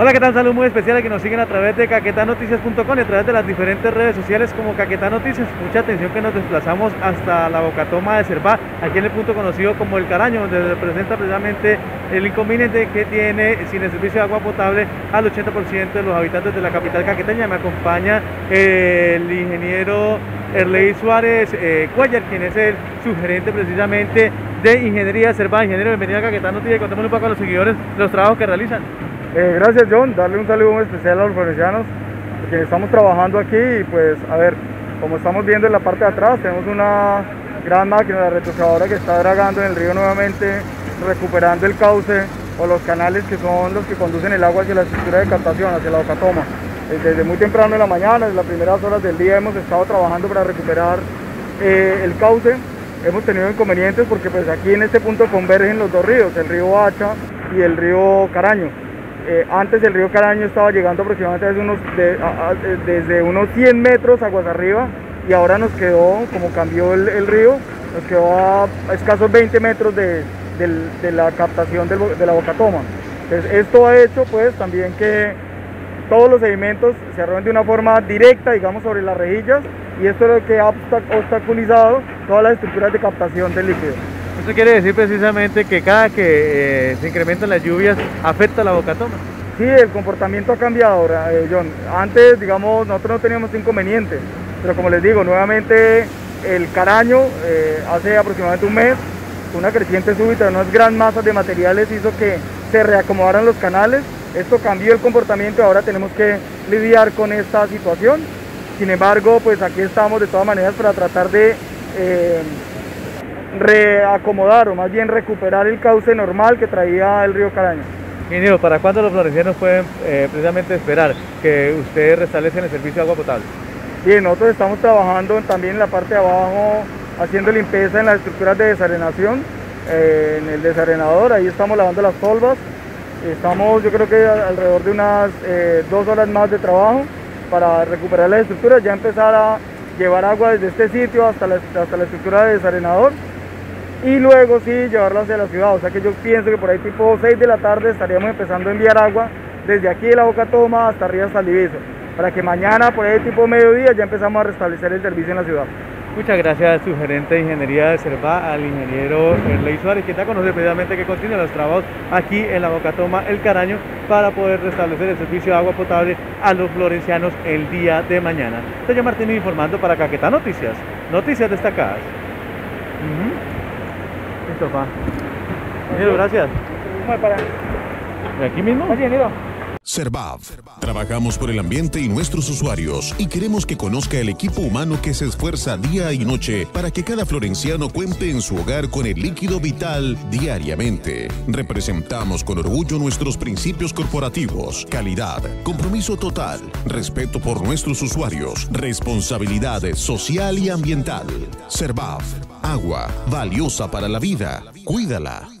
Hola, ¿qué tal? Salud muy especial a que nos siguen a través de caquetanoticias.com y a través de las diferentes redes sociales como Caquetá Noticias. Mucha atención que nos desplazamos hasta la Bocatoma de Cervá, aquí en el punto conocido como El Caraño, donde representa precisamente el inconveniente que tiene sin el servicio de agua potable al 80% de los habitantes de la capital caqueteña. Me acompaña el ingeniero Erley Suárez eh, Cuellar, quien es el sugerente precisamente de Ingeniería Cervá. Ingeniero, bienvenido a Caquetá Noticias y contemos un poco a los seguidores los trabajos que realizan. Eh, gracias John, darle un saludo muy especial a los florencianos, porque estamos trabajando aquí y pues a ver, como estamos viendo en la parte de atrás, tenemos una gran máquina, la retroexcavadora que está dragando en el río nuevamente, recuperando el cauce o los canales que son los que conducen el agua hacia la estructura de captación, hacia la toma. Eh, desde muy temprano en la mañana, desde las primeras horas del día hemos estado trabajando para recuperar eh, el cauce. Hemos tenido inconvenientes porque pues aquí en este punto convergen los dos ríos, el río Hacha y el río Caraño. Eh, antes el río Caraño estaba llegando aproximadamente desde unos, desde unos 100 metros aguas arriba y ahora nos quedó, como cambió el, río, nos quedó a escasos 20 metros de, la captación de la bocatoma. Entonces esto ha hecho pues también que todos los sedimentos se arrojen de una forma directa, digamos, sobre las rejillas y esto es lo que ha obstaculizado todas las estructuras de captación del líquido. Esto quiere decir precisamente que cada que eh, se incrementan las lluvias afecta la bocatoma. Sí, el comportamiento ha cambiado ahora, eh, John. Antes, digamos, nosotros no teníamos inconvenientes, pero como les digo, nuevamente el caraño eh, hace aproximadamente un mes, una creciente súbita de unas gran masas de materiales hizo que se reacomodaran los canales. Esto cambió el comportamiento ahora tenemos que lidiar con esta situación. Sin embargo, pues aquí estamos de todas maneras para tratar de reacomodar o más bien recuperar el cauce normal que traía el río Caraño. Ingeniero, ¿para cuándo los florencianos pueden eh, precisamente esperar que ustedes restablecen el servicio de agua potable? Bien, nosotros estamos trabajando también en la parte de abajo, haciendo limpieza en las estructuras de desarenación, eh, en el desarenador, ahí estamos lavando las tolvas, estamos yo creo que alrededor de unas eh, dos horas más de trabajo para recuperar las estructuras, ya empezar a llevar agua desde este sitio hasta la, hasta la estructura de desarenador y luego sí llevarla hacia la ciudad. O sea que yo pienso que por ahí tipo 6 de la tarde estaríamos empezando a enviar agua desde aquí de la Boca Toma hasta arriba hasta el Diviso, para que mañana por ahí tipo mediodía ya empezamos a restablecer el servicio en la ciudad. Muchas gracias a su gerente de ingeniería de Cerva, al ingeniero Erley Suárez, que está conoce precisamente que continúa los trabajos aquí en la Boca Toma, El Caraño, para poder restablecer el servicio de agua potable a los florencianos el día de mañana. Estoy Martín informando para Caquetá Noticias, noticias destacadas. Listo, pa. gracias. ¿De aquí mismo? Servav. Trabajamos por el ambiente y nuestros usuarios y queremos que conozca el equipo humano que se esfuerza día y noche para que cada florenciano cuente en su hogar con el líquido vital diariamente. Representamos con orgullo nuestros principios corporativos, calidad, compromiso total, respeto por nuestros usuarios, responsabilidad social y ambiental. Servav Agua, valiosa para la vida. Cuídala.